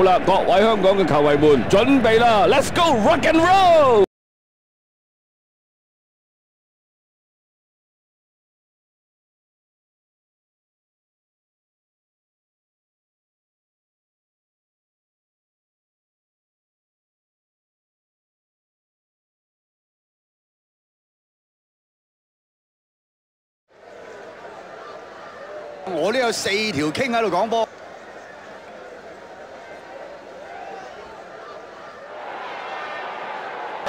好啦，各位香港嘅球迷們，準備啦，Let's go rock and roll！我呢有四條傾喺度講波。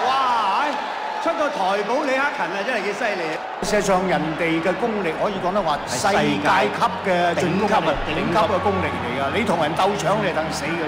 哇！出個台寶李克勤啊，真係幾犀利啊！事實上，人哋嘅功力可以講得話世界級嘅頂級啊，頂級嘅功力嚟㗎。你同人鬥搶，你係等死㗎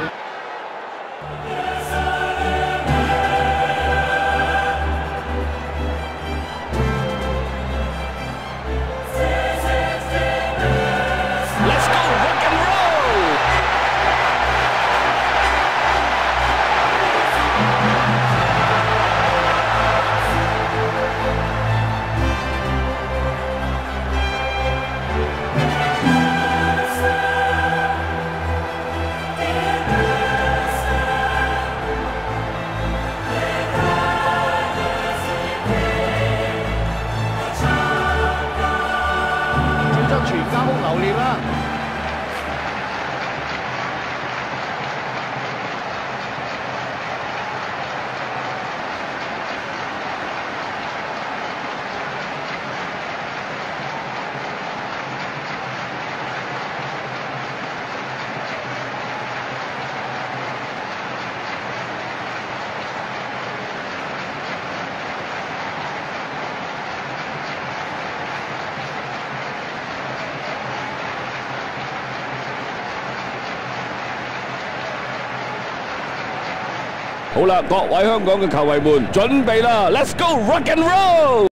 好啦，各位香港嘅球迷们，准备啦，Let's go rock and roll！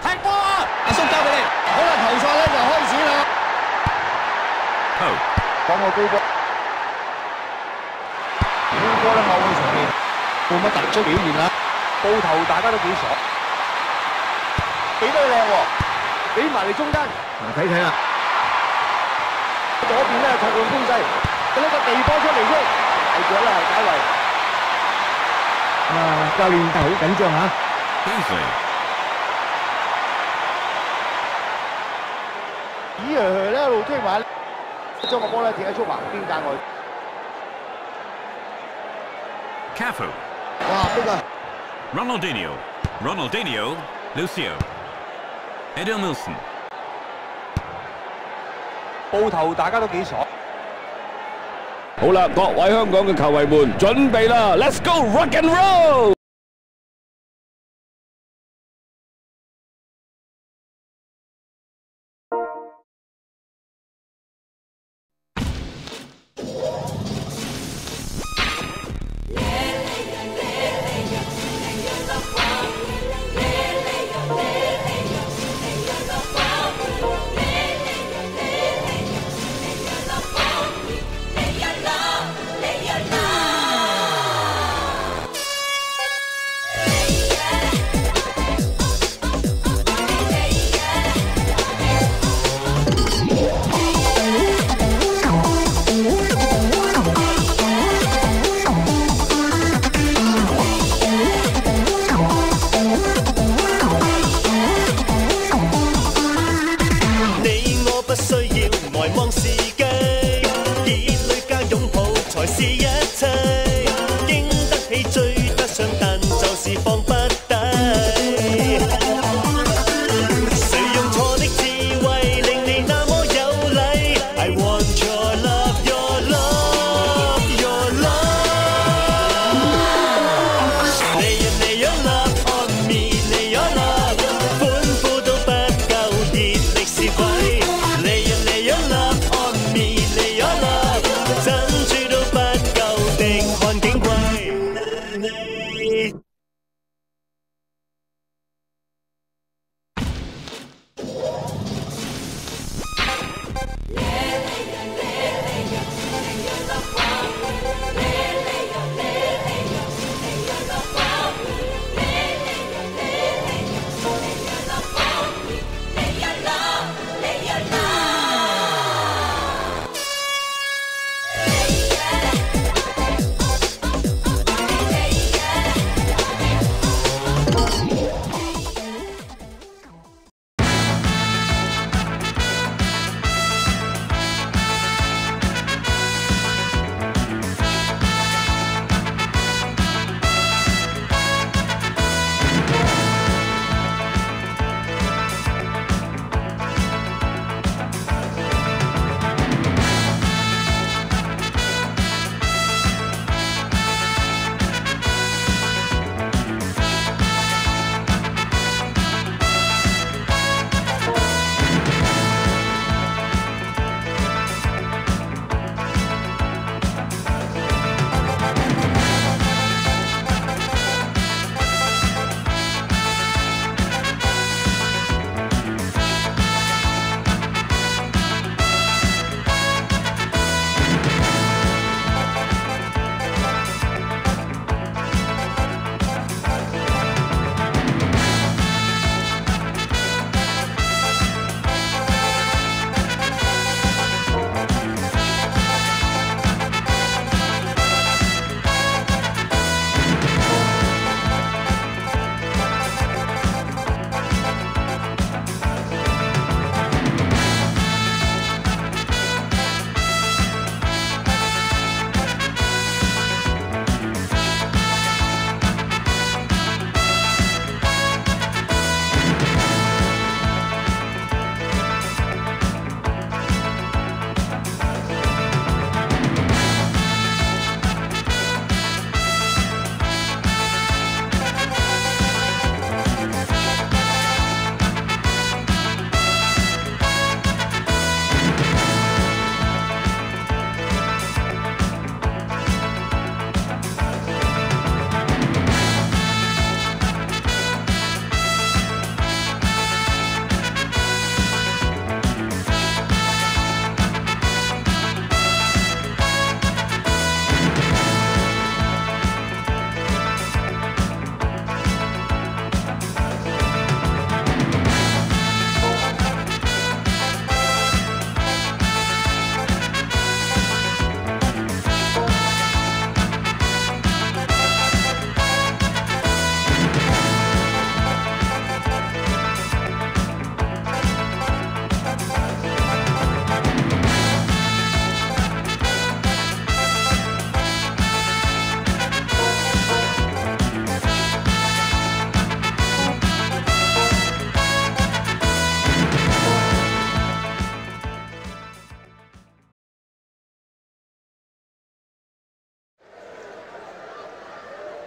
踢波啊！阿叔交俾你。好啦，球賽咧就開始啦。講個高波，高波咧某會場面冇乜突出表現啦。報頭大家都幾爽，幾多靚喎！俾埋你中間，嗱睇睇啦。左邊咧錯換攻勢，佢呢個地波出嚟先，大腳啦解圍。啊，教練好緊張嚇。Kingsley. 咦誒咧一路推埋，將個波咧踢喺出橫邊界外。Cafu. 哇！呢個 Ronaldinho. Ronaldinho. Lucio. Edelmilson. 报头大家都几爽。好啦，各位香港嘅球迷们，准备啦，Let's go rock and roll！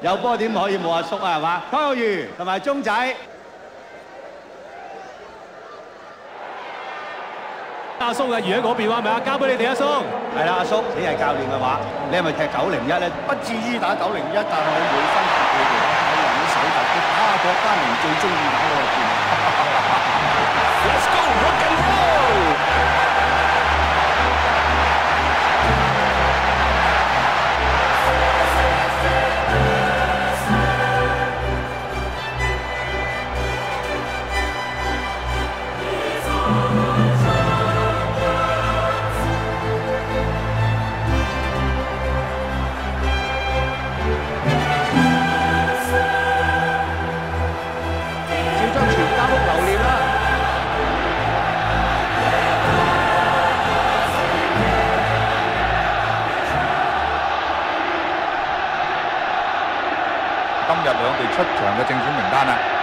有波點可以冇阿叔啊？係嘛？湯浩如同埋鐘仔。阿叔嘅魚喺嗰邊話咪啊？交俾你哋阿叔。係啦，阿叔，你係教練嘅話，你係咪踢九零一咧？不至於打九零一，但係我每分球佢哋睇人啲手法，佢打下國家聯最中意打嗰嘅政選名单啦。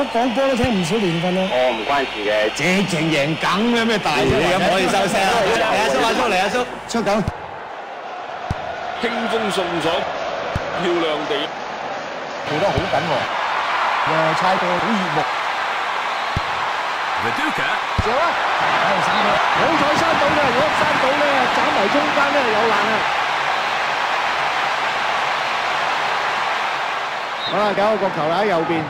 叔讲波都听唔少年份啦。哦，唔关事嘅，直情赢梗嘅咩大啫？你咁可以收声啦！嚟阿叔，阿叔嚟，阿叔出梗。轻风顺水，漂亮地做得好紧喎。诶，猜到好热目。 Viduka. 射啦！唉，省佢。好彩山到嘅，如果山到咧，斩埋中间咧有难啊！好啦，搞个角球啦喺右边。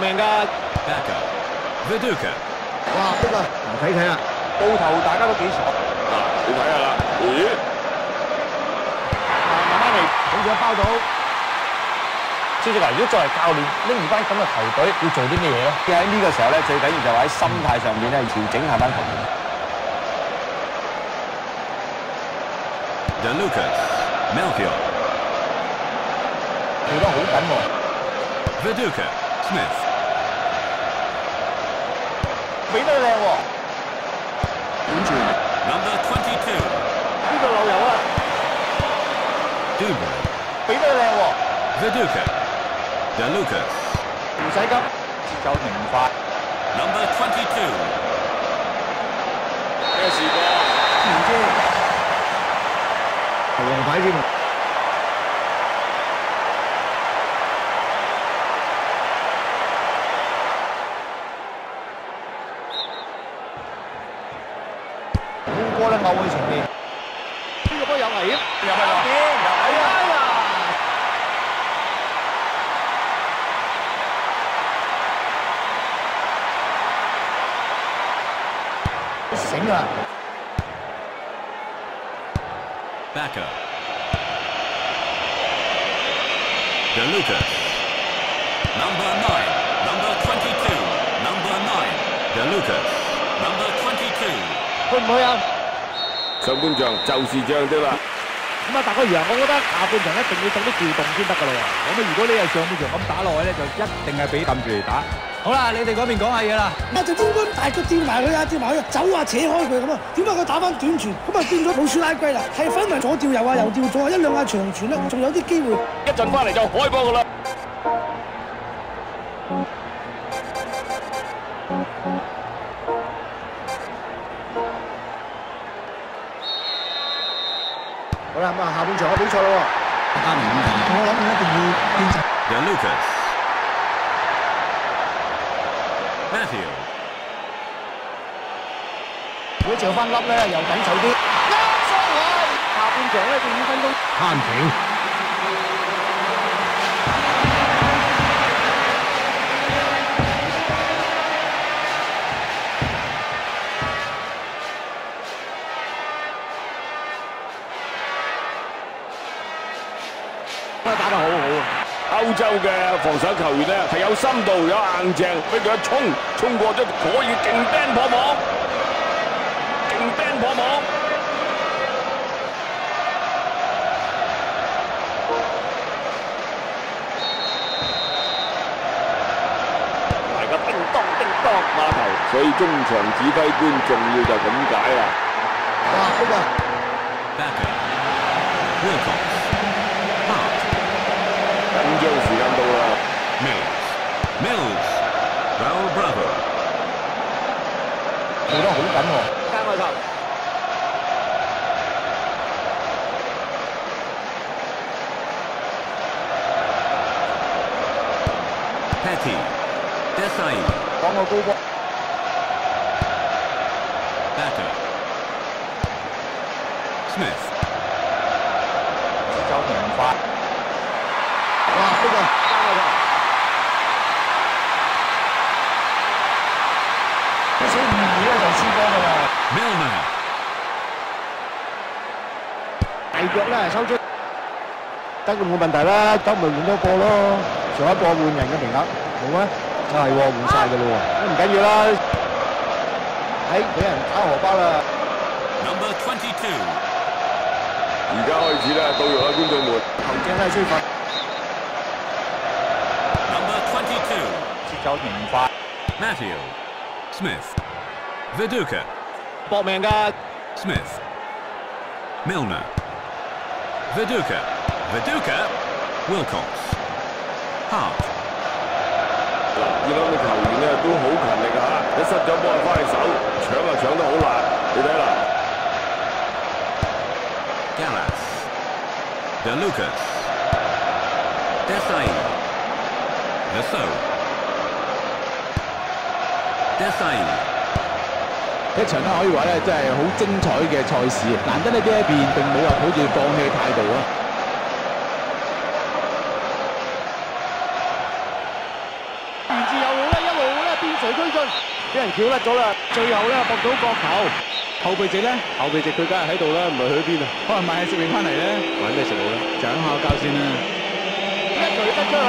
命㗎。 Backup. Viduka. 哇！逼啊！睇睇啦，到头大家都几傻。嗱，你睇下啦，咦？啊，慢慢嚟，好似包到。萧志华，如果作为教练拎住班咁嘅球队，要做啲咩嘢咧？喺呢个时候咧，最紧要就喺心态上面咧，调整下班球员。 De Lucas. Melchior. 做得好紧喎。 Viduka. Smith. 俾得靚喎。管住，Number 22. 個漏油啊！Dubra. 俾得靚喎。Viduka. De Lucas. 唔使急，節奏停快。Number 22. 咩事噃？唔知。黃牌添波咧勾去前面，呢个波有危险，入去啦，入去啦！醒啊！ Backer. De Lucas. Number 9. Number 22. Number 9. De Lucas. Number 22. 去唔去啊？ 上半場就是這樣的啦。咁啊，大個楊，我覺得下半場一定要做啲調動先得㗎咯喎。咁啊，如果你係上半場咁打落去咧，就一定係俾撳住嚟打。好啦，你哋嗰邊講下嘢啦。啊就應該大腳吊埋佢啊，吊埋佢，走啊扯開佢咁啊，點解佢打翻短傳，咁啊變咗老鼠拉龜啦，係分為左吊右啊，右吊左啊，一兩下長傳咧，仲有啲機會。一陣翻嚟就開波噶啦。又紧凑啲。一收位，下半场咧仲五分钟。慳平。都打得好好啊！欧洲嘅防守球员咧系有深度、有硬净，俾佢一冲，冲过咗可以劲钉破网， 中场指挥官重要就咁解啦。哇，呢个 Backer. Wilcox. Hart. 紧张时间到啦。 Mills. Mills. Raul Bravo. 做得好紧喎。加开头。 Petty. Desai. 讲个高 哇，呢个加开头。少少误会咧就输波㗎啦。 Milner. 大脚咧收出，得冇问题啦，得咪换多个咯。上一个换人嘅名额冇咩？啊系喎，换晒㗎咯喎，都唔紧要啦。喺俾人打荷包啦。 Number 22. 而家开始啦，到肉啦，观众们。头颈都系衰法。 节奏明快。 Matthew. Smith. Viduka. 搏命㗎。 Smith. Milner. Viduka. Viduka. Wilcox. Hart. 嗱，伊朗嘅球员咧都好勤力啊吓，一失咗波就翻去手，抢啊抢得好辣，你睇啦。 Gallas. De Lucas. Desai. Lasso. Desai. 一場咧可以話咧，真係好精彩嘅賽事，難得呢呢一邊並冇話抱住放棄嘅態度啊！沿住右路咧，一路咧邊陲推進，俾人翹甩咗啦。最後咧搏到角球，後備席咧，後備席佢梗係喺度啦，唔係去邊啊？可能買食完翻嚟咧，玩咩食好咧？獎下交先啦。一錘得出去，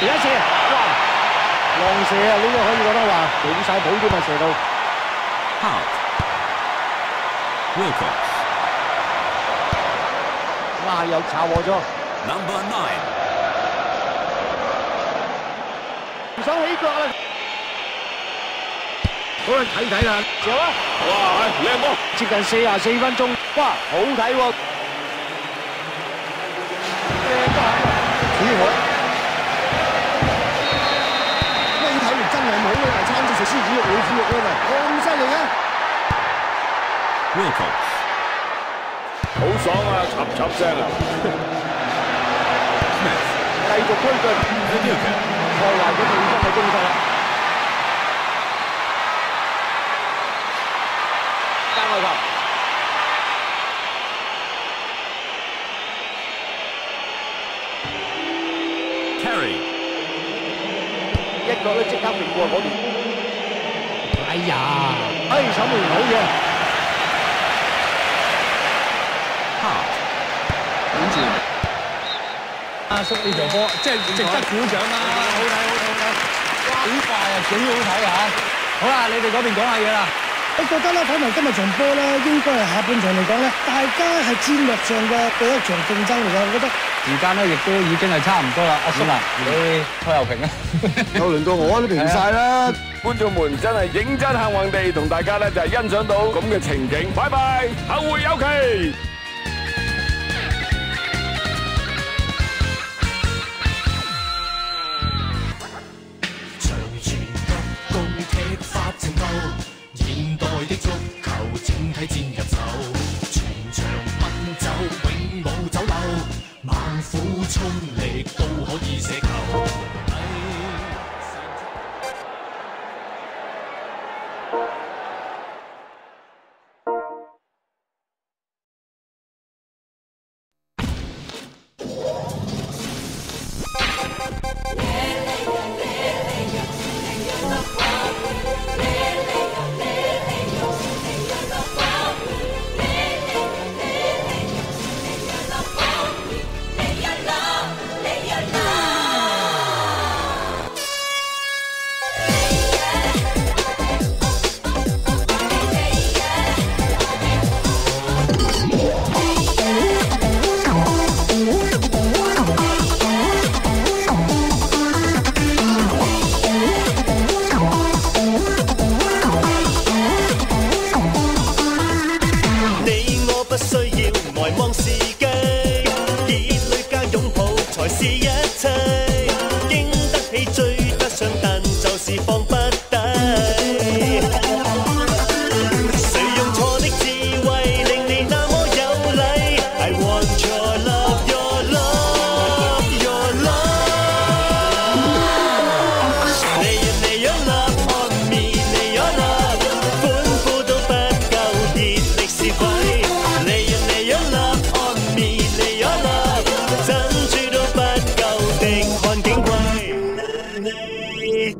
嗱，第一次，哇，浪射啊！呢个可以觉得话离晒谱添啊，射到。 Hart. Wilcox. 哇！又炒和咗， Number 9. 唔想起脚啦。好啦，睇睇啦，射啊！哇，靓波！接近四十四分钟，哇，好睇喎！靓得很，几好。 肉會豬肉咧？咁犀利嘅 w i l k o 好爽啊！插插聲啊！繼續推進，破壞咗對方嘅攻勢啦！加外球。Carry，一個咧即刻平過嗰邊。哎呀，哎，守門員好嘢.管治。阿叔呢場波即係值得鼓掌啦！好睇好睇好睇，哇！幾快啊，幾好睇啊！好啦，你哋嗰邊講下嘢啦。我覺得咧，睇埋今日場波咧，應該係下半場嚟講咧，大家係戰略上嘅第一場競爭嚟嘅，我覺得。時間咧亦都已經係差唔多啦，阿叔啊，你拖油瓶啊！又輪到我都 平晒啦。觀眾們真係認真幸運地同大家咧就係欣賞到咁嘅情景。拜拜，後會有期。Finally!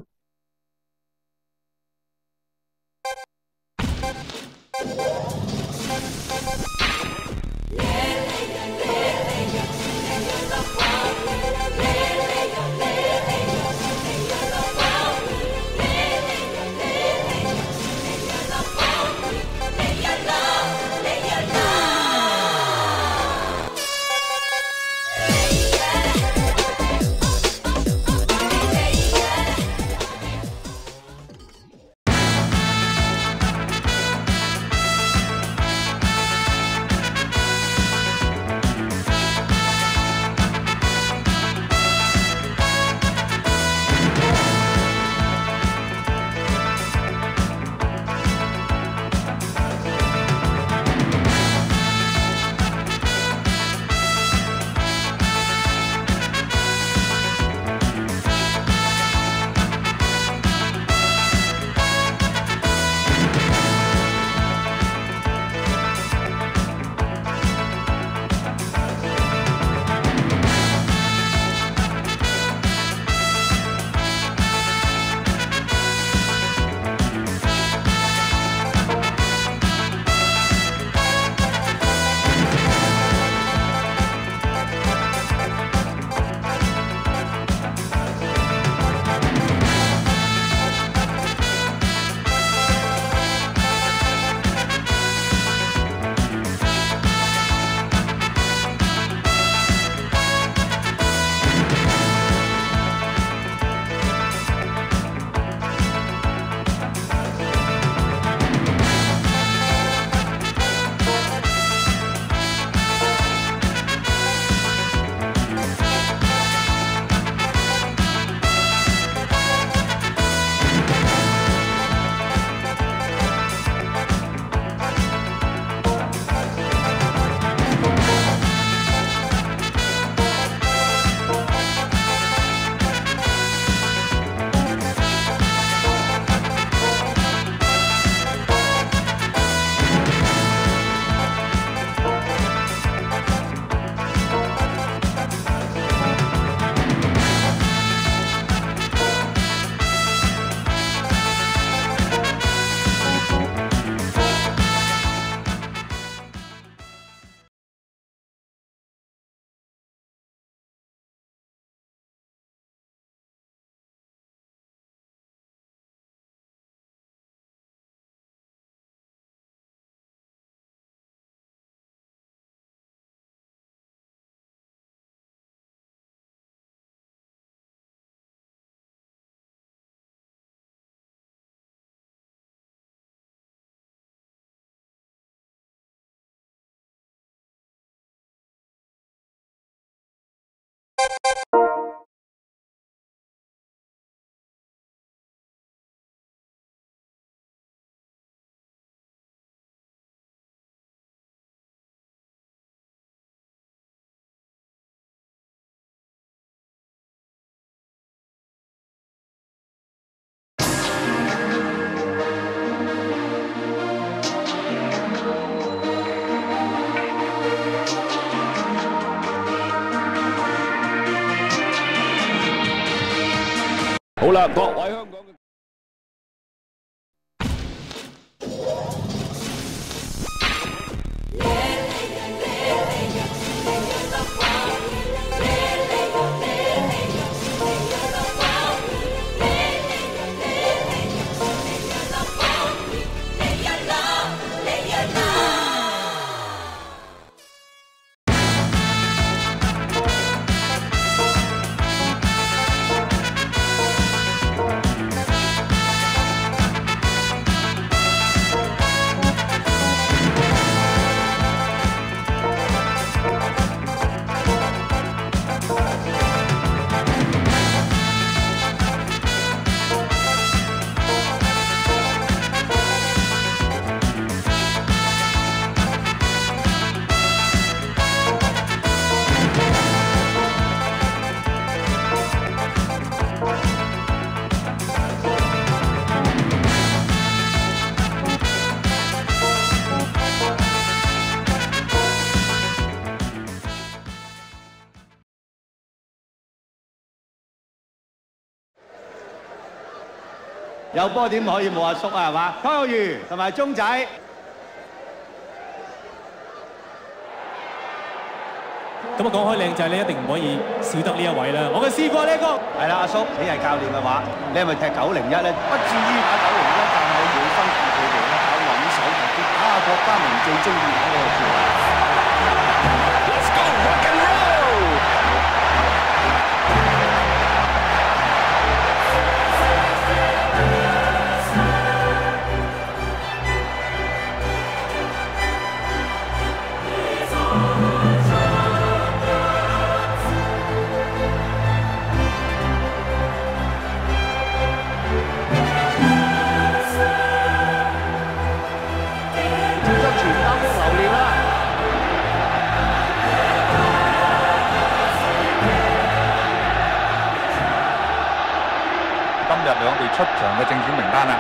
Ola går. 有波點可以冇阿叔啊？係嘛？湯有餘同埋鐘仔。咁啊講開靚仔咧，一定唔可以少得呢一位啦。我嘅師傅啊，呢一個係啦，阿叔，你係教練嘅話，你係咪踢九零一咧？不至於打九零一，但係我冇分別佢哋咧，打穩手突擊，打下國家民最中意打呢個叫。出場嘅正選名單啦。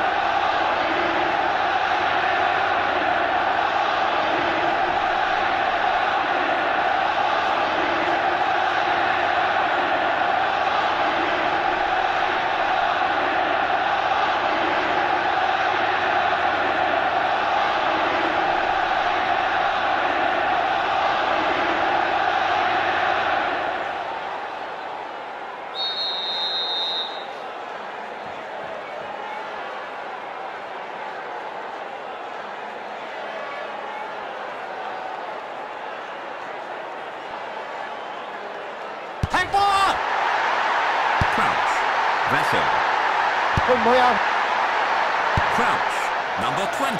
踢波啊！Crouch. Vessel. 去唔去啊？Crouch. Number 20.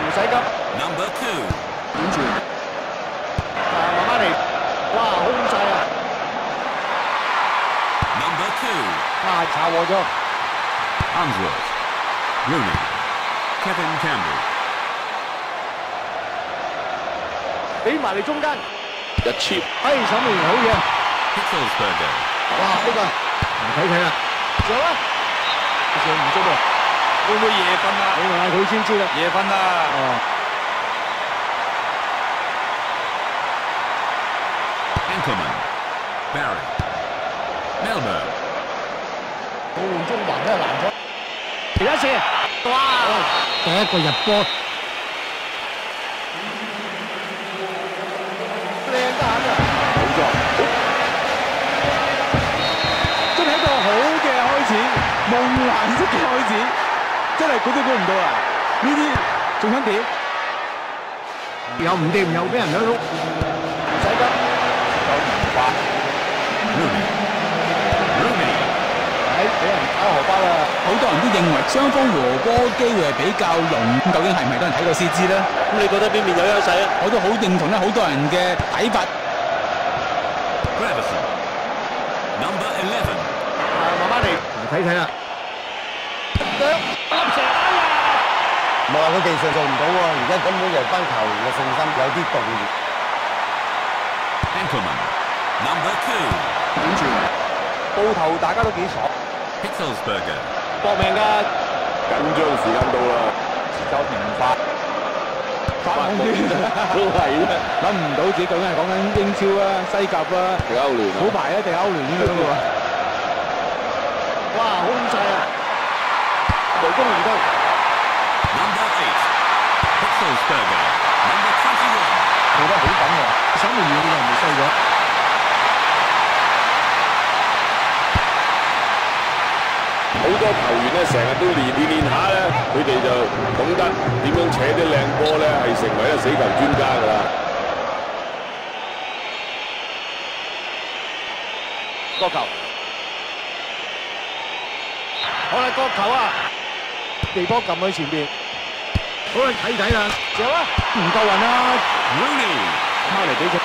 唔使急，Number 2. 短傳。啊，慢慢嚟。哇，空晒啊！Number 2. 啊，查和咗。Unsworth. Rooney. Kevin Campbell. 俾埋嚟中間。一 cheap 哎，守門員好嘢。Hitzelsberger. 哇，呢個唔睇睇啦。上啦，上唔足喎。會唔會夜瞓啊？你問下佢先知啦。夜瞓啊！哦，Ankerman. Barry. Melbourne. 我換中環咧難咗。第一次，哇！第一個入波，式嘅開始，真係估都估唔到啊！呢啲仲想點？又唔掂，又俾人兩碌，唔使急。Rooney. Rooney. 喺俾人打荷包啦！好多人都認為雙方和波機會係比較濃，咁究竟係咪都人睇過先知咧？咁你覺得邊邊有優勢啊？我都好認同咧，好多人嘅睇法。Gravison. 睇睇啦。唔係話佢技術做唔到喎，而家根本就係班球員嘅信心有啲動搖。Ankerman. Number two. 點傳？報頭大家都幾爽，Hitzelsberger. 搏命㗎！緊張時間到啦，節奏明快，發夢啲 都係啦，諗唔到自己究竟係講緊英超啊、西甲啊、迪歐聯啊好排啊定係歐聯呢樣喎。哇，好咁滯啊！雷公唔得，Number eight. Hitzelsberger. Number twenty-one. 做得好緊喎，守門員嘅人唔衰咗。好多球員咧，成日都練練練下咧，佢哋就懂得點樣扯啲靚波咧，係成為一個死球專家㗎啦。角球，好啦，角球啊！地波揿喺前边，好啦，睇睇啦。有啊，唔够运啊！ Rooney. 抛嚟俾佢。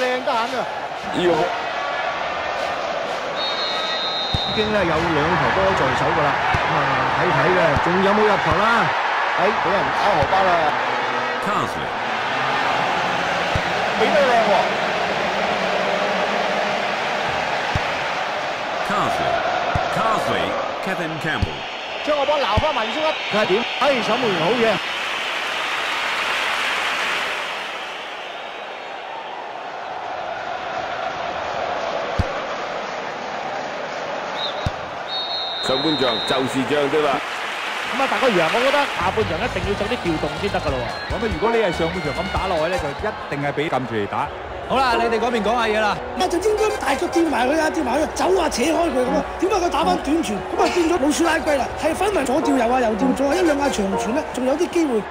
靓得很啊！呢 经咧有两球波在手噶啦，咁啊睇睇嘅，仲有冇入球啦？哎，俾人打荷包啦， Carsley. 俾得靓喎！ Carsley. Carsley. Kevin Campbell. 将个波捞翻埋先啦，佢系点？哎，守门员好嘢。 上半場就是這樣的啦。咁啊，大哥楊，我覺得下半場一定要做啲調動先得噶咯喎。咁啊，如果你係上半場咁打落去咧，就一定係俾撳住嚟打。好啦，你哋嗰邊講下嘢啦。啊就應該大腳掂埋佢啊，掂埋佢，走啊扯開佢咁啊！點解佢打翻短傳？咁啊變咗老鼠拉龜啦，係分埋左調右啊，右調左啊，一兩下長傳咧，仲有啲機會。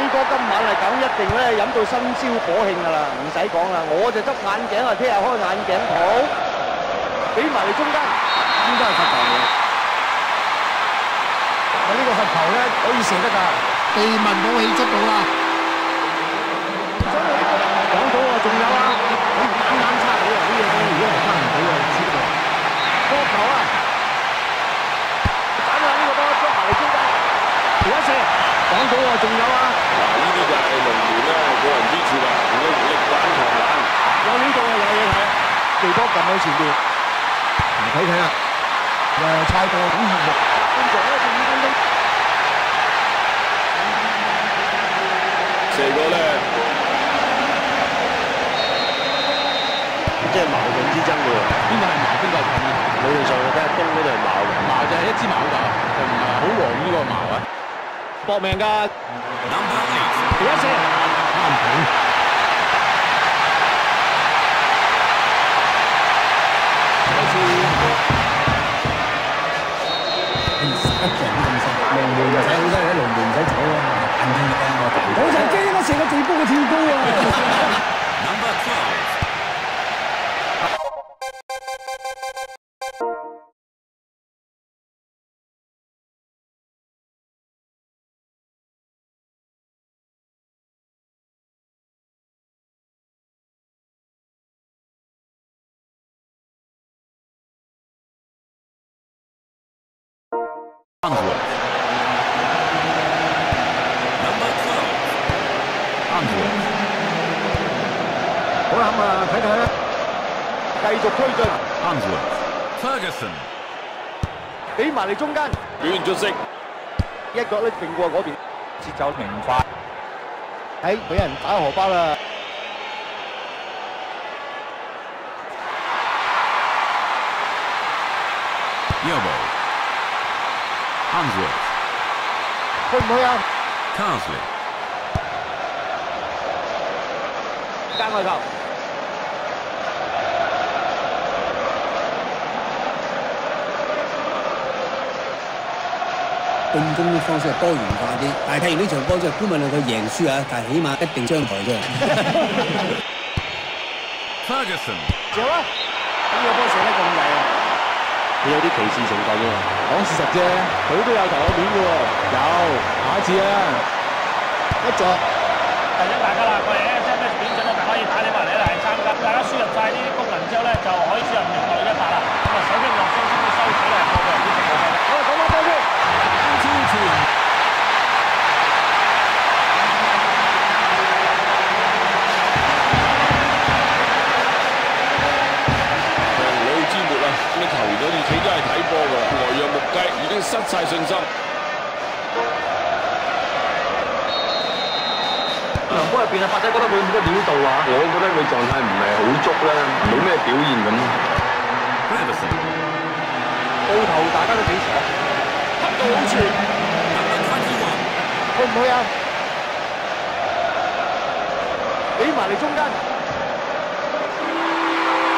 飛哥今晚係咁，一定咧飲到新燒火慶㗎啦，唔使講啦。我就執眼鏡啊，聽日開眼鏡鋪，俾埋你中間，應該係罰球嘅。我呢個罰球咧可以射得㗎。秘密武器出到啦！到啊，仲有啊，嗱，呢啲就系龙门咧个人之处啦，力力挽狂澜。有呢度啊，有嘢睇，地波揿喺前边，睇睇啦。诶，猜过好热目。跟住咧，仲五分钟。射个咧，即系矛盾之争嘅喎。边个系矛，边个系盾啊？理论上睇下东嗰度系矛嘅，矛就系一支矛㗎，就唔系好黄呢个矛啊。 搏命㗎， Number eight. 条一射，龙门就使好多嘢，龙门唔使走啊，眼睛力啊，我大我就系惊应该射个地波嘅跳高啊！ 好啦，咁啊，睇睇啦，继续推进。棒子。Ferguson。俾埋你中间。远就色。一脚咧劲过嗰边，节奏明快。哎，俾人打荷包啦啊？Carsley. 間外球，進攻嘅方式係多元化啲，但係睇完呢場波之後，姑勿論佢贏輸啊，但係起碼一定張台啫。Ferguson. 仲有啊！呢個波射得咁曳啊！你有啲歧视成分喎。讲事实啫，佢都有头有面嘅喎。有，下一次啊，一助，提醒大家啦，我哋 S M S 短信咧，大家可以打电话嚟咧系参加，大家输入晒呢啲功能之后咧，就可以输入零六一八啦。咁啊，手机落声先至收取咧个个人啲服务费嘅。好啦，讲翻波先。超前。 波㗎啦，呆若木鸡，已经失晒信心。场波入边啊，发仔觉得佢冇乜料到啊，我觉得佢状态唔系好足啦，冇咩表现咁。 Ferguson. 报头大家都几爽，恰到好处， Number 21. 去唔去啊？俾埋嚟中间，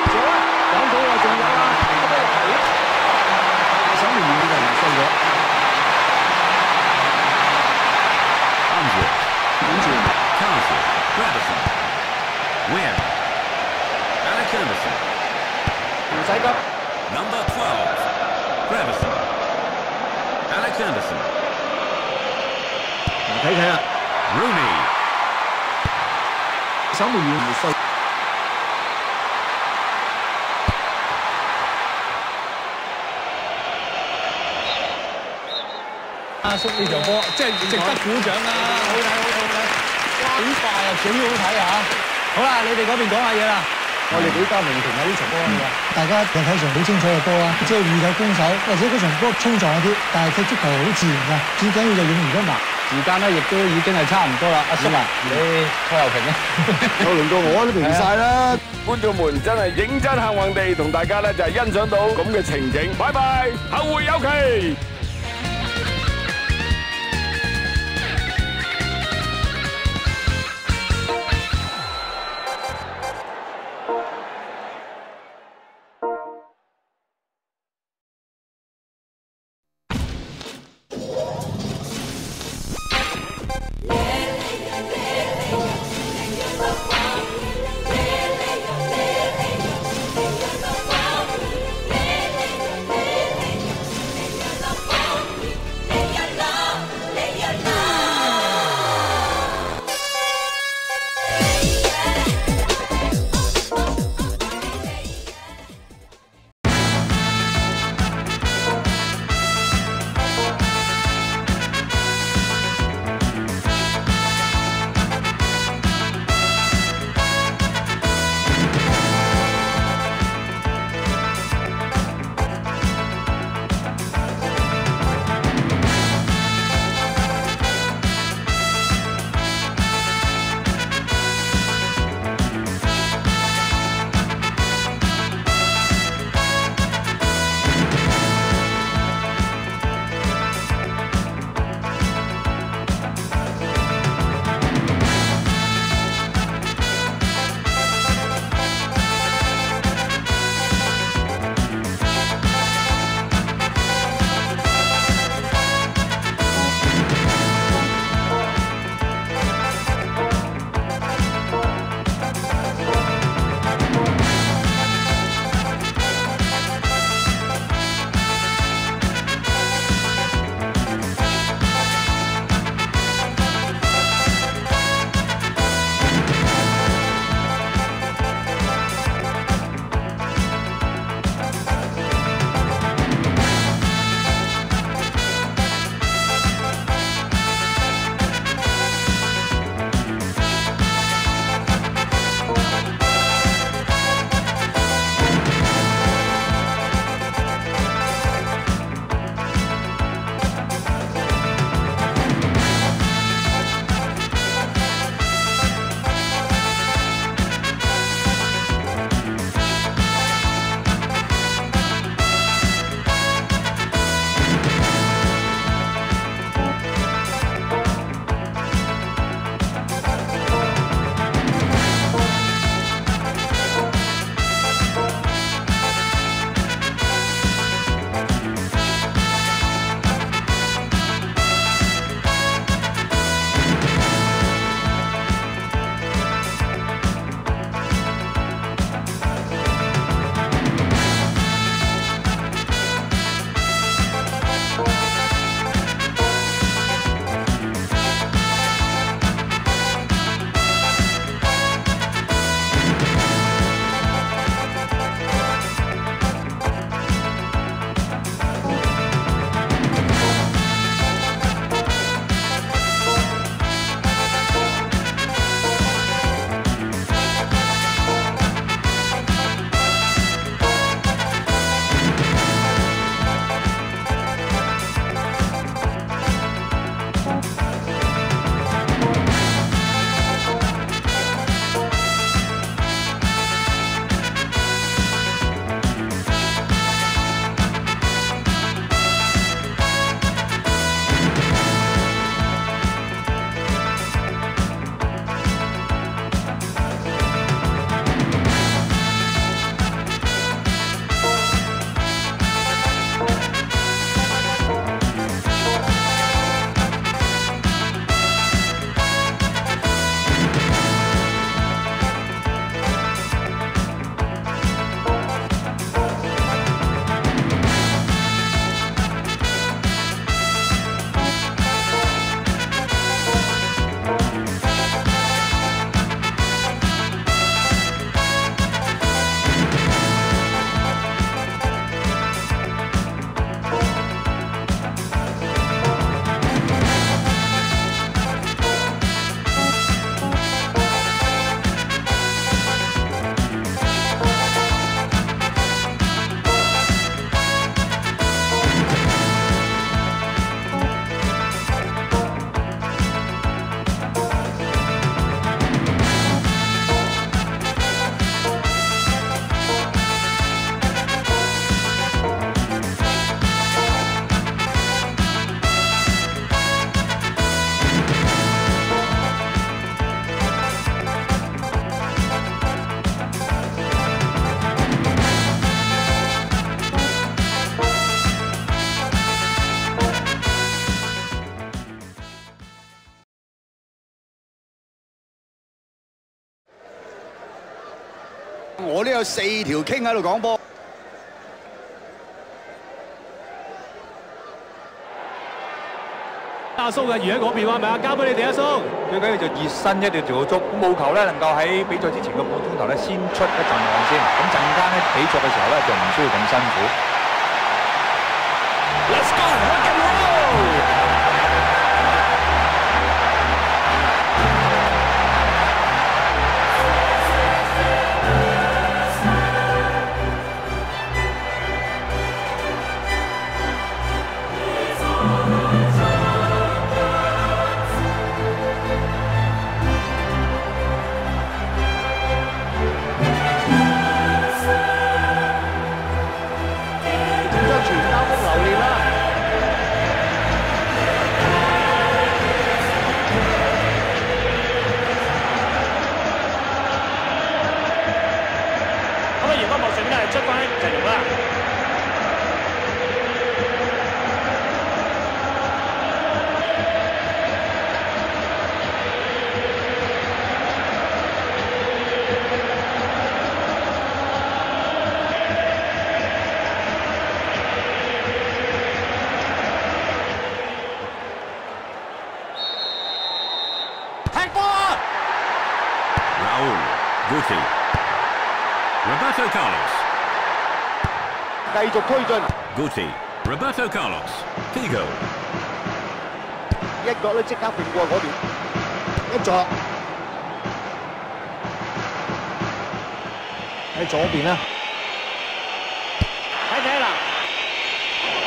仲有啊！讲到啊，仲有啊， Alec Anderson. 唔使急，Number 12. Ferguson. Alec Anderson. 睇睇啦，Rooney. 守門員唔衰。阿叔呢場波即係值得鼓掌啦！好睇好睇好睇，哇好快啊，幾好睇啊！好啦，你哋嗰邊講下嘢啦。我哋比較明評下呢場波啊！大家又睇場好清楚嘅波啊，即係遇有攻守，或者嗰場波衝撞一啲，但係踢足球好自然㗎，最緊要就影唔得埋。時間咧亦都已經係差唔多啦，阿叔啊，你拖油瓶啊！又輪到我都平晒啦。觀眾們真係認真幸運地同大家咧就係欣賞到咁嘅情景。拜拜，後會有期。有四條傾喺度講波。阿叔嘅魚喺嗰邊喎，係咪啊？交俾你哋阿叔。最緊要就熱身一定要做到足，務求咧能夠喺比賽之前個半鐘頭咧先出一陣汗先，咁陣間咧比賽嘅時候咧就唔需要咁辛苦。繼續推進，Guti. Roberto Carlos. Figo. 一腳咧即刻揈過嗰邊，一左喺左邊啦。睇睇啦，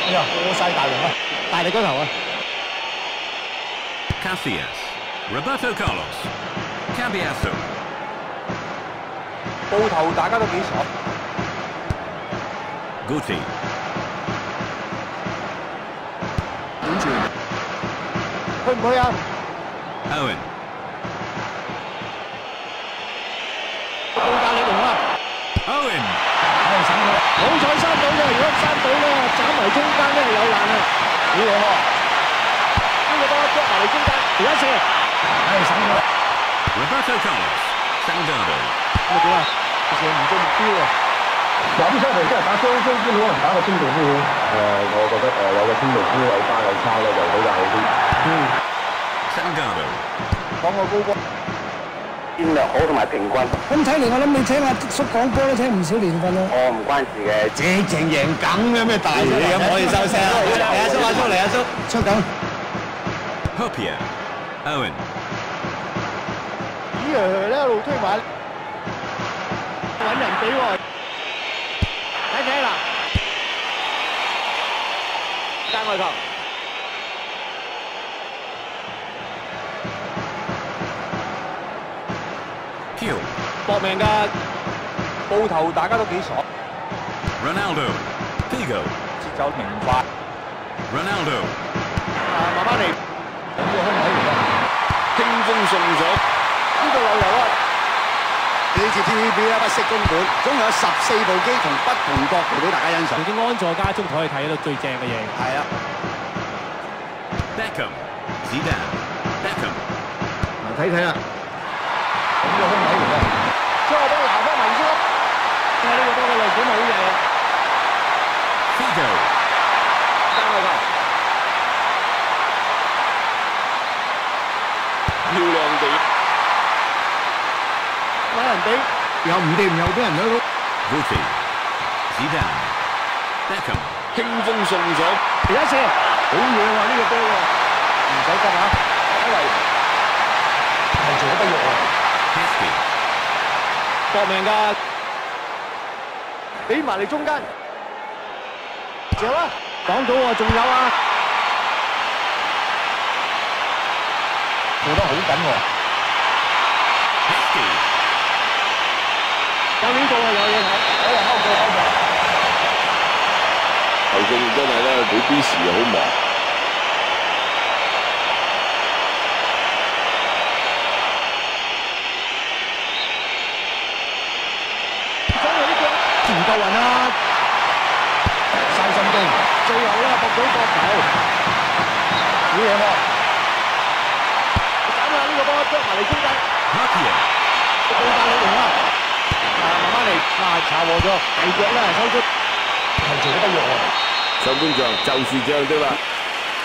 哎呀，過晒大龍啊！大力嗰頭啊！Casillas. Roberto Carlos. Cambiasso. 報頭大家都幾爽，Guti. 點住？去唔去啊？Owen. 報價力龍啊！Owen. 係省佢，好彩三到啫！如果三到咧，斬埋中間咧有難啊！幾厲害！呢個波捉埋嚟中間，而家射，係省佢。Roberto Carlos. Sangado. 咁啊點啊？射唔中目標啊！嗱，啲相嚟即系打双双边，可能打个清道夫。诶、我觉得诶、有个清道夫有花有抄咧就比较好啲。嗯， Sangado. 讲个高波。战略好同埋平均，咁睇嚟，我谂你听阿叔讲波都听唔少年份啦。我唔关事嘅。直情赢梗嘅咩大嘢咁可以收声啊！嚟阿叔阿叔嚟阿叔，出紧。 Hopia. Owen. 咦诶咧一路推埋，揾人俾喎。 间外球。 Pugh. 搏命㗎，报头大家都几爽， Ronaldo. Figo. 节奏明快。 Ronaldo. 啊，慢慢嚟。咁个空位嚟㗎，轻风送咗，呢度漏油啊！ 呢次 TVB 咧不惜公本，总共有十四部机从不同角度俾大家欣赏。用啲安坐家中可以睇到最正嘅嘢。系啊， Beckham. Zidane. Beckham. 嗱睇睇啦，咁个空位嚟㗎，将个波拿翻埋先。睇呢个波嘅路管好嘢， Figo. 间外球。漂亮地揾 人俾，又唔掂，又俾人兩 Guti. Zidane. Beckham. 輕風送咗，第一射，好嘢喎呢個波喎，唔使急啊，因為係做得不弱啊，Haskey，搏命㗎，俾埋嚟中間，射啦，講到喎，仲有啊，做得好緊喎，有呢個啊，有嘢睇，哎呀，拋過拋過，球證真係咧，佢 B 時好忙。所以呢個唔夠運啊，晒心機，最後咧搏到角球，好嘢喎，斬下呢個波，捉埋嚟中間。Hopia. 報價力龍啊！嚟，嗱，查和咗，大腳咧收出，係做得不弱啊！上半場就是這樣的啦。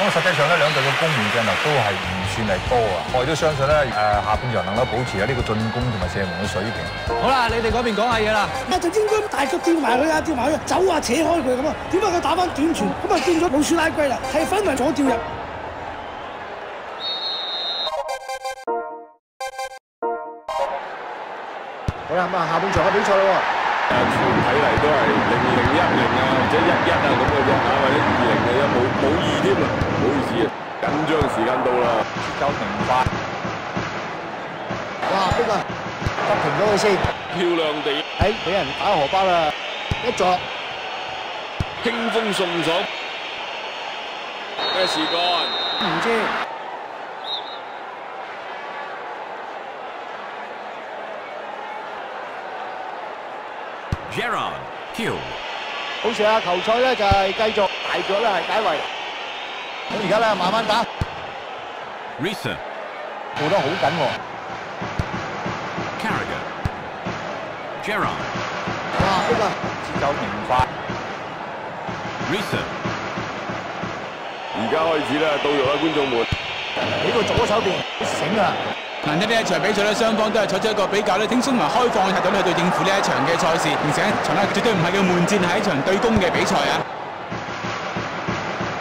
咁實際上咧，兩隊嘅攻門鏡頭都係唔算係多啊！我亦都相信咧，誒、下半場能夠保持喺呢個進攻同埋射門嘅水平。好啦，你哋嗰邊講下嘢啦。啊就應該大腳吊埋佢啊，吊埋佢，走啊扯開佢咁啊！點解佢打翻短傳，咁啊變咗老鼠拉龜啦，係分為左吊入。比賽咯喎。誒全睇嚟都係零零一零啊，或者一一啊咁嘅啫，啊或者二零嘅啫，冇冇二添啊，唔好意思啊，緊張時間到啦，節奏明快，哇！邊個急停咗佢先？漂亮地誒，俾人打荷包啦！一作輕風送爽，咩事幹？唔知。Gerard, Q. 好似啊，球賽咧就係繼續大腳咧係解圍。咁而家咧慢慢打，Risa, 做得好緊喎。Carragher. Gerard, 哇！呢個節奏明快，Risa, 而家開始啦，到肉啦，觀眾們。喺個左手邊醒啊！嗱，呢一场比赛咧，双方都系采取一个比较咧轻松同埋开放嘅态度咧去到应付呢一场嘅赛事，形成一场咧绝对唔系叫闷战，系一场对攻嘅比赛啊！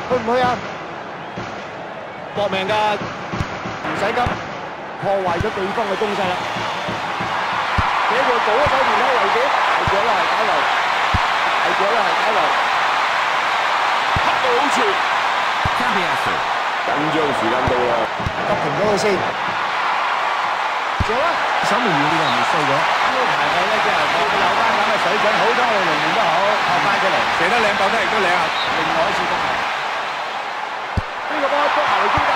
去唔去啊？搏命㗎，唔使急，破坏咗对方嘅攻势啦。呢个左手边咧位置，大脚咧系解围，大脚咧系解围。恰到好处， Cambiasso, 紧张时间到啦，急停咗佢先。 做啦，守門員呢個唔衰咗。呢個排位咧，即係佢有翻咁嘅水準，好多我哋龍門都好，拍翻出嚟，射得靚，爆得亦都靚啊！另外一次攻球。呢個波捉埋嚟中間，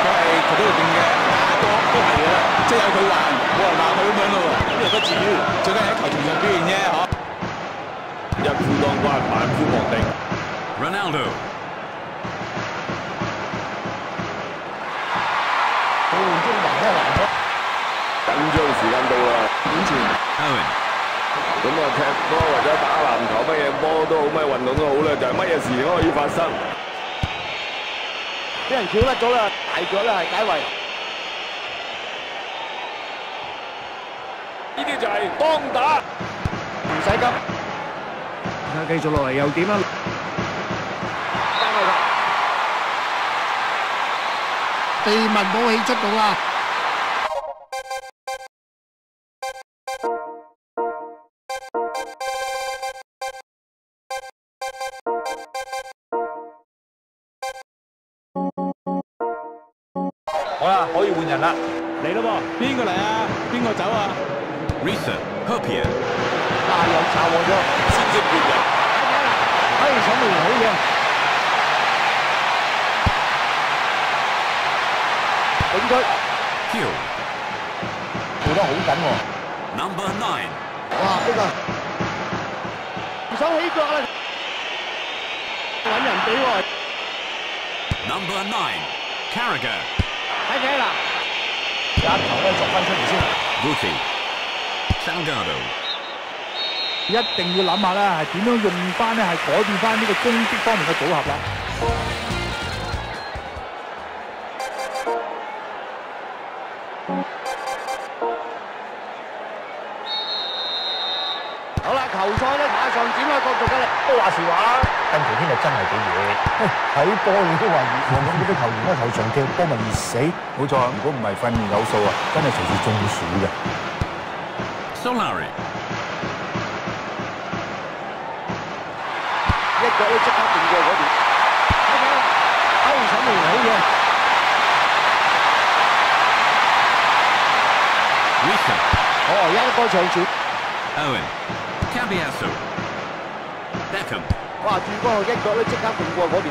佢係球隊入邊嘅打多都係嘅啦，即係有佢還，冇人話佢咁樣咯喎，咁又不至於，最緊係喺球場上表現啫，嗬。一夫當關，萬夫莫敵。Ronaldo, 佢換中環咧攔咗，緊張時間到啦，短傳。Owen, 咁啊踢波或者打籃球乜嘢波都好，乜運動都好咧，就係乜嘢事情都可以發生。俾人翹甩咗啦，大腳咧係解圍。呢啲就係當打。唔使急。而家繼續落嚟又點啊？翻去啦！秘密武器出到啦！好啦，可以換人啦。嚟咯噃，邊個嚟啊？邊個走啊？Risa, Hopia, 嗱，又查獲咗，先識別人，哎，守門員好嘢。頂佢，Q. 做得好緊喎。Number nine，哇！呢個唔想起腳啦，揾人俾喎，Number nine，Carragher，睇睇啦，有一球咧作翻出嚟先，Guti, Salgado, 一定要諗下啦，係點樣用翻咧，係改變翻呢個攻擊方面嘅組合啦。都話時話，近期天氣真係幾熱。睇波你都話熱喎，咁啲球員喺球場踢波咪熱死。冇錯，如果唔係訓練有素啊，真係隨時中暑嘅。Solari, 一腳都即刻掂過嗰邊。睇睇啦，歐守門員好嘢。Risa, 哦，一個長傳，Owen, Cambiasso, Beckham, 哇！轉嗰個一腳都即刻掂過嗰邊。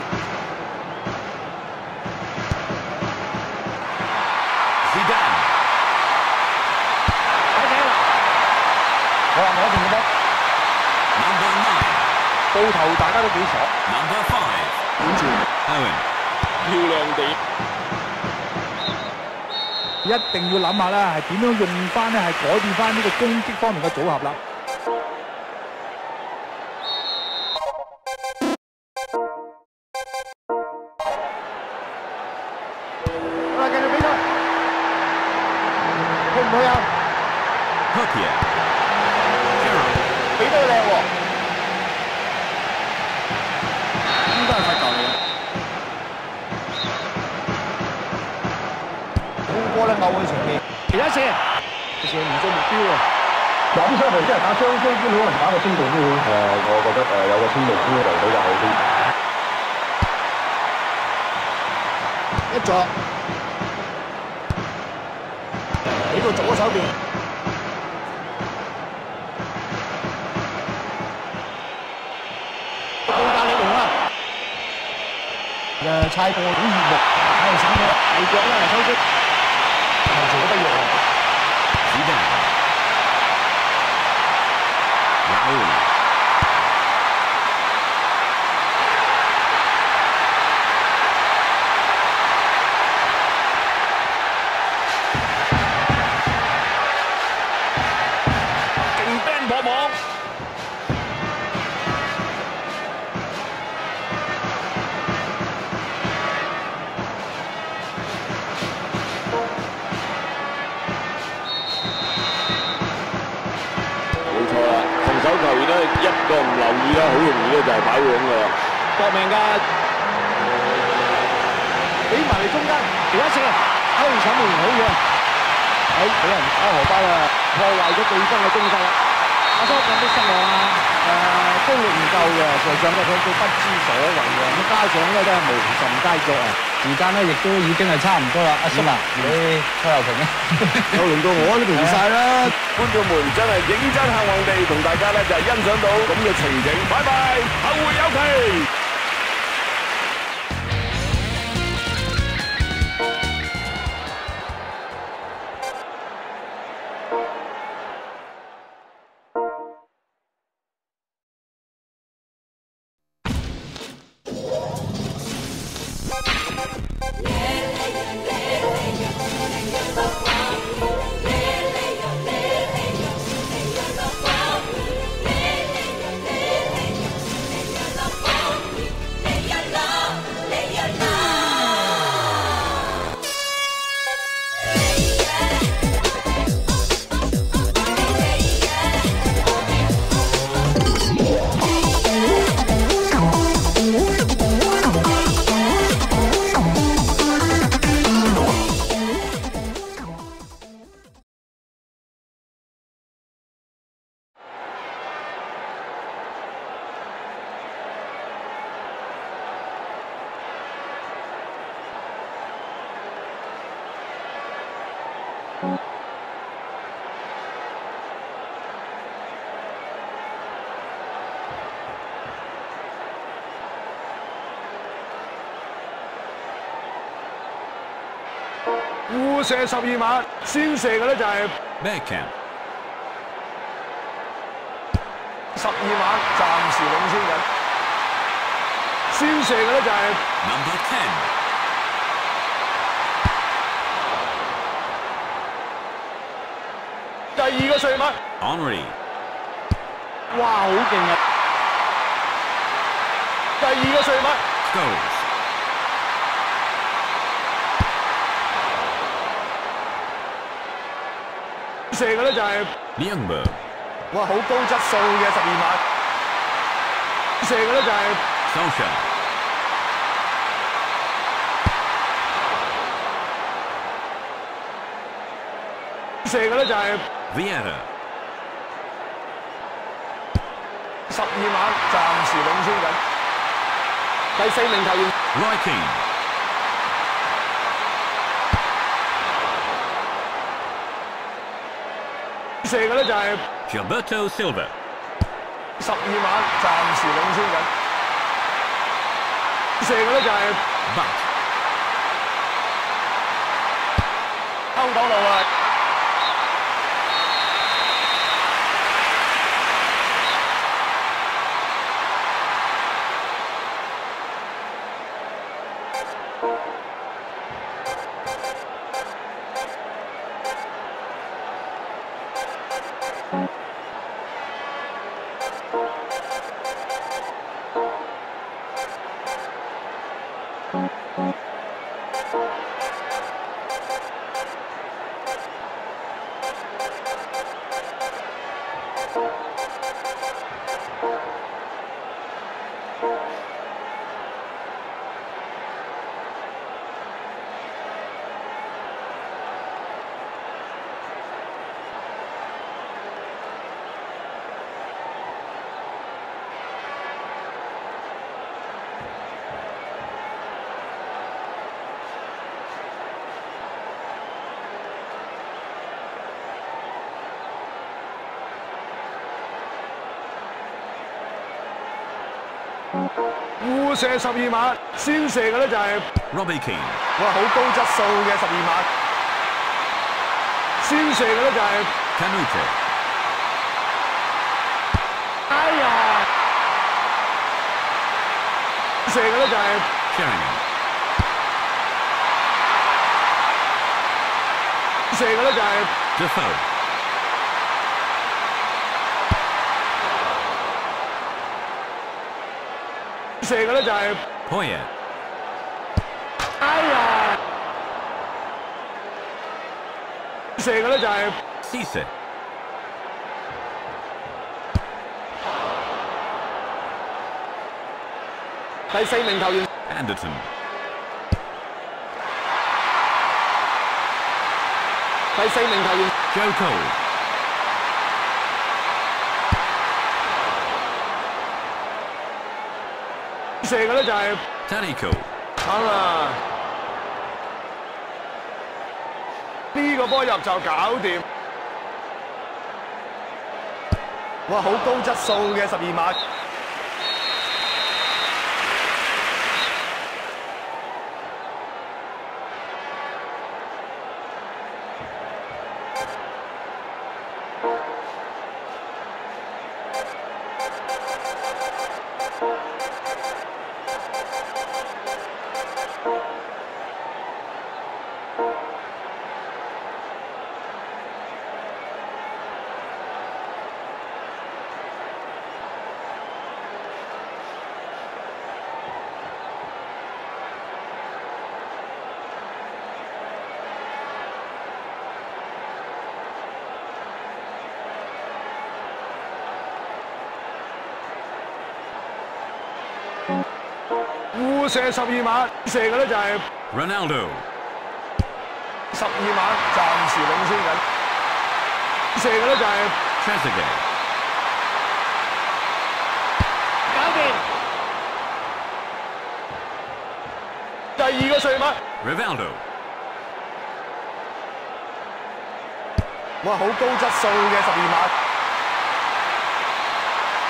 Zidane, 睇睇啦，好啦，我一定要得。Number 到頭大家都幾爽。Number 5, 短傳。Owen, 漂亮地，一定要諗下啦，係點樣用翻咧，係改變翻呢個攻擊方面嘅組合啦。劲 band 破网，冇错啦，防守球员咧一个唔留意咧，好容易咧就系跑样噶啦。搏命㗎，俾埋嚟中间，其他射，欧守门员好嘢，喺俾人打荷包啦，破坏咗对方嘅攻势啦。 阿叔有啲失望啊，誒功力唔夠嘅，實際上咧佢都不知所謂嘅，咁加上咧都係無甚佳作啊。時間咧亦都已經係差唔多啦，阿叔啊，你蔡又平啊，又輪到我都平晒啦。觀眾們真係認真幸運地同大家咧就係欣賞到咁嘅情景，拜拜，後會有期。射十二碼，先射嘅咧就係 Beckham. 十二碼，暫時領先緊。先射嘅咧就係 Number 第二個射碼，10. Henry. 哇，好勁啊！第二個射碼，Scholes. 射嘅咧就系 Ljungberg. 哇好高质素嘅十二码，射嘅咧就系 Solskjaer. 射嘅咧就系 Vieira. 十二码，暂时领先紧。第四名球员 Roy 射嘅咧就係 Gilberto Silva. 十二碼，暫時領先緊。射嘅咧就係 Butt. 偷到路啊！射十二碼，先射嘅咧就係 Robbie Keane. 哇好高質素嘅十二碼，先射嘅咧就係 Canute. 哎呀，射嘅咧就係 Sheringham. 射嘅咧就係 Defoe. 射嘅咧就系 Poyer. 哎呀，射嘅咧就系 Cisse. 第四名球员 Anderton. 第四名球员 Joe Cole. 射嘅咧就係 Tanico. 啱啦，呢個波入就搞掂。哇，好高質素嘅十二碼。射十二碼，射嘅咧就係 Ronaldo. 十二碼，暫時領先緊。射嘅咧就係 Trezeguet. 搞掂。第二個射碼，Rivaldo. 哇，好高質素嘅十二碼。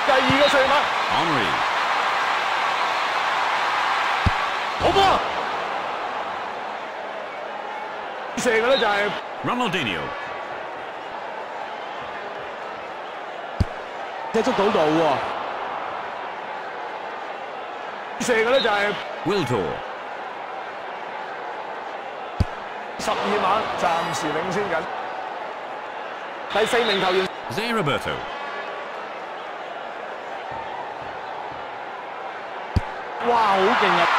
第二個射碼，Henry. 好波！射嘅咧就系 Ronaldinho. 即系捉到路喎。射嘅咧就系 Wiltor. 十二码，暂时领先紧。第四名球员 Zé Roberto. 哇，好劲啊！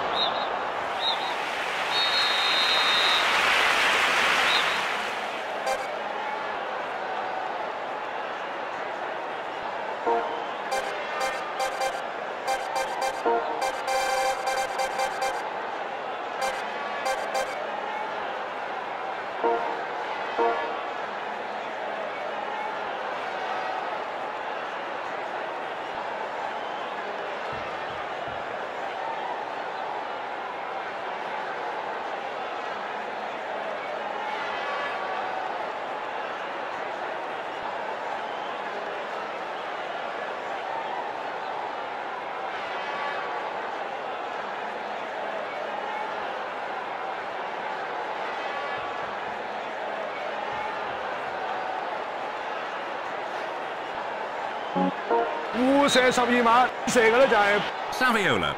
射十二碼，射嘅咧就係 Saviola.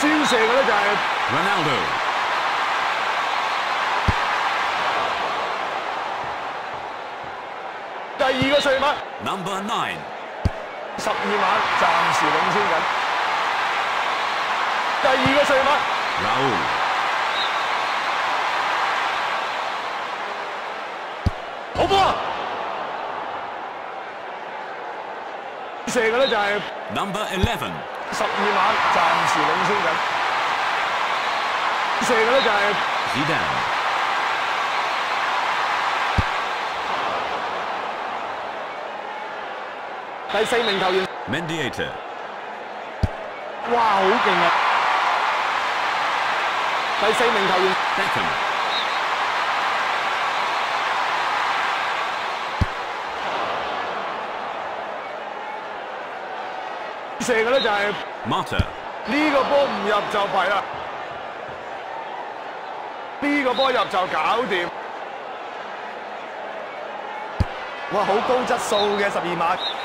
先射嘅咧就係 Ronaldo. 第二個射碼，Number Nine，十二碼，暫時領先緊。第二個射碼，Raul. 好波！射嘅咧就係 Number eleven，十二碼，暫時領先緊。射嘅咧就係 Zidane. 第四名球員，Mendieta. 哇，好勁啊！第四名球員，Beckham. 射嘅咧就係 Mata. 呢個波唔入就弊啦，呢個波入就搞掂。哇，好高質素嘅十二碼。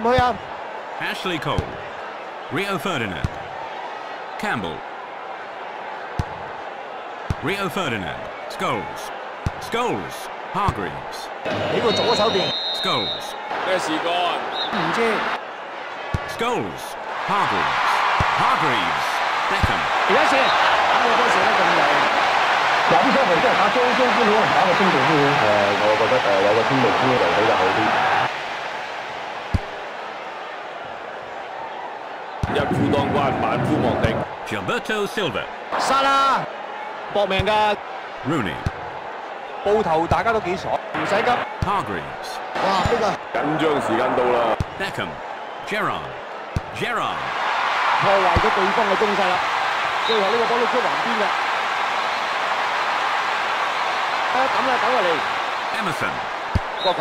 去唔去啊？ Ashley Cole. Rio Ferdinand. Campbell. Rio Ferdinand. Scholes. Scholes. Hargreaves. 俾个左手边， Scholes. 咩事干？唔知 Scholes. Hargreaves. Hargreaves. Beckham. 而家射，打个波射得咁靓。嗱，啲双方真系打中中坚可能打个中道夫诶，我觉得诶有个中道夫就比较好啲。 莫敵。Gilberto Silva. 殺啦！搏命㗎，Rooney. 報頭大家都幾爽，唔使急。Hargreaves. 哇！呢個緊張時間到啦。Beckham. Gerrard. Gerrard. 破壞咗對方嘅攻勢啦。最後呢個波都出橫邊嘅。啊，抌啦，抌落嚟，Emerson. 角球。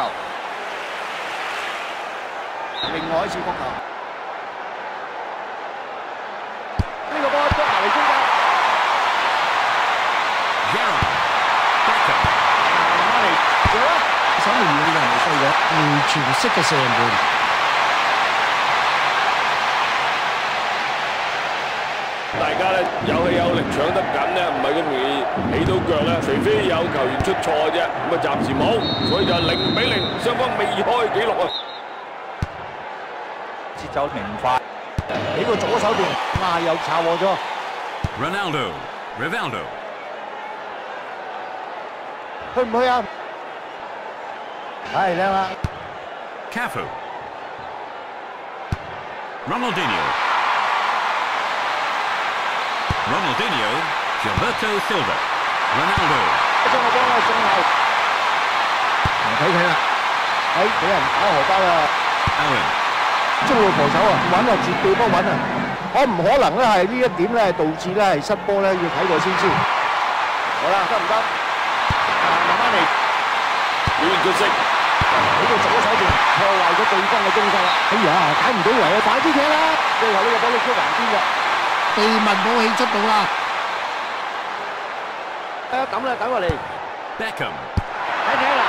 另外一次角球，呢個波捉埋嚟中間，Gerrard. Beckham. 慢慢嚟，射啦！守門員呢個人係衰咗，完全識嘅射門。大家咧有氣有力搶得緊咧，唔係咁容易起到腳咧，除非有球員出錯啫。咁啊暫時冇，所以就零比零，雙方未開紀錄啊！節奏明快。俾个左手边，啊，又炒和咗， Ronaldo. Rivaldo. 去唔去啊？系靓啦， Cafu. Ronaldinho. Ronaldinho. Gilberto Silva. Ronaldo. 将个波咧送后，睇睇啦，哎，俾人打荷包啦！ Owen. 中路防守啊，穩啊，絕對波穩啊！可唔可能咧係呢一點咧導致咧係失波咧？要睇過先知。好啦，得唔得？啊，慢慢嚟，表現出色，俾個左手邊破壞咗對方嘅攻勢啦！哎呀，解唔到圍啊，快啲踢啦！最後呢個波都出橫邊嘅，秘密武器出到啦！啊，抌啦，等落嚟，Beckham. 睇睇啦，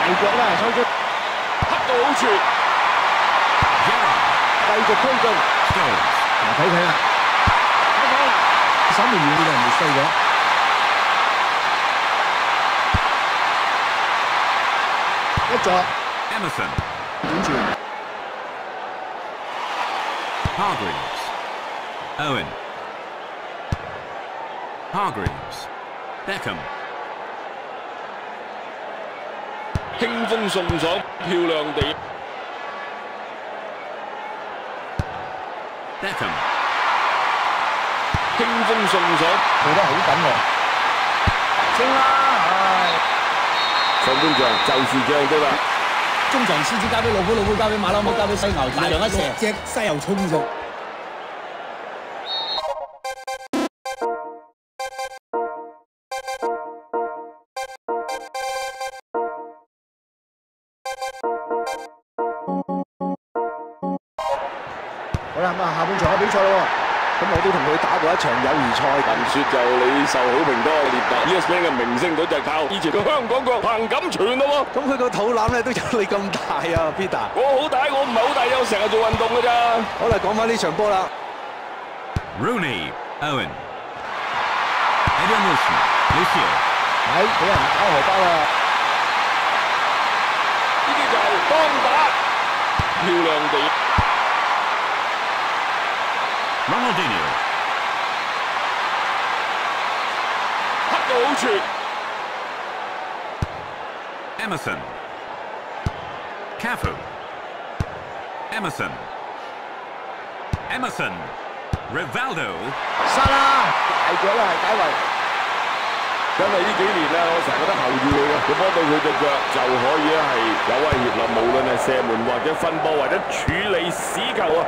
大腳咧抽出，黑到好處。Gerrard. 继续推进， Scholes. 睇睇啦，睇睇啦，守门员呢个人系衰咗，一助， Emerson. 短传， Hargreaves. Owen. Hargreaves. Beckham. 轻风送爽，漂亮地 Beckham. 輕風送水，做得好緊喎。升啦，唉，上半場就是這樣的啦。中場獅子交俾老虎，老虎交俾馬騮貓，交俾犀牛，大量一射，隻犀牛衝咗。好啦，咁啊，下半場嘅比賽咯喎，咁我都同佢打過一場友誼賽，聞說就你受好評多，列達 ESPN 嘅明星隊就靠以前嘅香港腳彭錦全咯喎。咁佢個肚腩咧都有你咁大啊，Peter。我好大，我唔係好大，有成日做運動㗎咋。好啦，講翻呢場波啦。Rooney. Owen. Evan Wilson. Lucio. 係俾人打荷包啦，呢啲就係當打，漂亮地 Ronaldinho. 恰到好处。 Emerson. Cafu. Emerson. Emerson. Rivaldo. 杀啦，大脚啦，系解围。因为呢几年咧，我成日觉得候住佢嘅，个波到佢只脚就可以咧系有威胁啦。无论系射门或者分波或者处理屎球啊！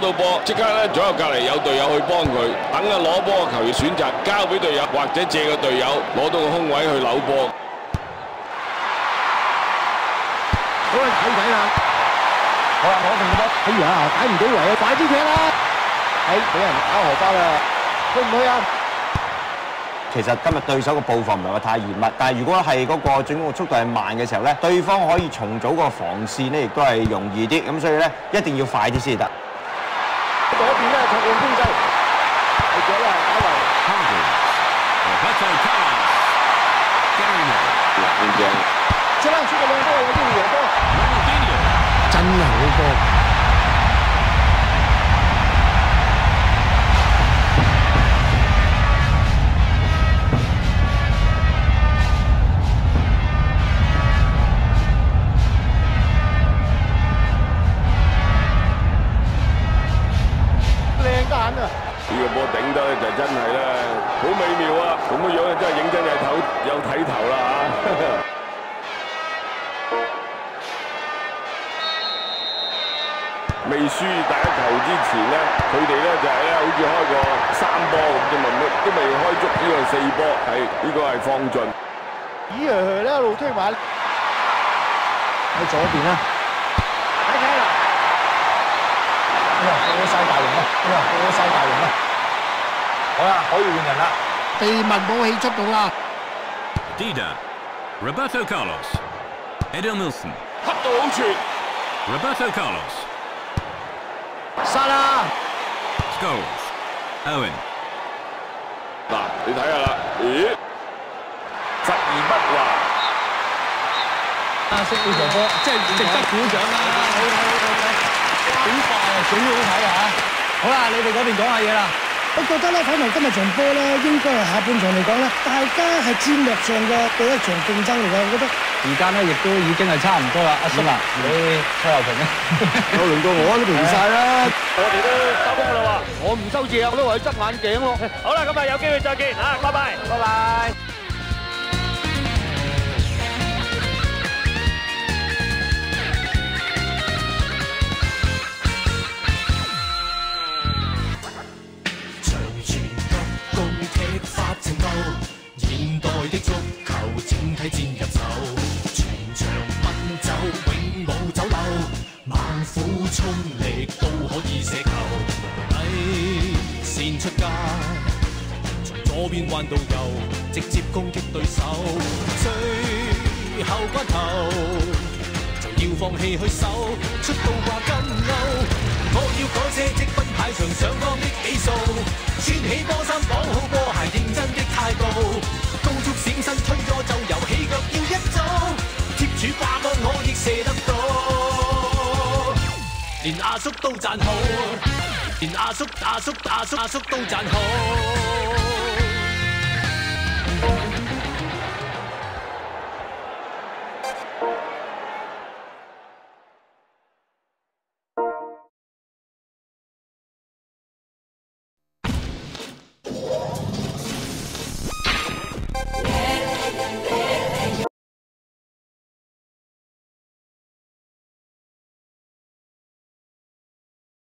攞到波，即刻咧左右隔離有隊友去幫佢，等啊攞波嘅球員選擇交俾隊友，或者借個隊友攞到個空位去扭波。好啦，睇睇啦。好啦，攞定個波。哎呀，解唔到圍啊！快啲踢啦！哎，俾人搞荷包啦，去唔去啊？其實今日對手嘅步伐唔係話太嚴密，但係如果係嗰個進攻嘅速度係慢嘅時候咧，對方可以重組個防線咧，亦都係容易啲。咁所以咧，一定要快啲先得。Gospel. 未输第一球之前咧，佢哋咧就系咧好似开过三波咁啫嘛，乜都未开足呢个四波，系呢个系放尽。咦呀咧一路推埋喺左边啦，睇睇啦，哎呀过晒大龙啦，哎呀过晒大龙啦，好啦，可以换人啦。秘密武器出动啦！ Dida. Roberto Carlos. Edelmilson. 恰到好处。 Roberto Carlos. 殺啦！Scholes. Owen. 嗱，你睇下啦，咦，實而不華。阿叔呢場波即係值得鼓掌啦！好睇好睇好睇，點快啊，幾好睇啊！好啦，你哋嗰邊講下嘢啦。我覺得咧，睇埋今日場波咧，應該係下半場嚟講咧，大家係戰略上嘅第一場競爭嚟嘅，我覺得。時間咧亦都已經係差唔多啦，阿叔啊，你吹後評啊！有輪到我都平晒啦。我哋都收工啦喎。我唔收字啊，我都話去執眼鏡咯。好啦，咁啊有機會再見啊，拜拜，拜拜。衝力都可以射球，底線出界，從左邊彎到右，直接攻擊對手，最後關頭。就要放棄去守，出到掛金鈎。我要改車積分排場上方的比數，穿起波衫綁好波鞋，認真的態度，高速閃身推咗就由起腳要一走，貼住掛網我亦射得到，连阿叔都赞好，连阿叔阿叔阿叔阿叔都赞好。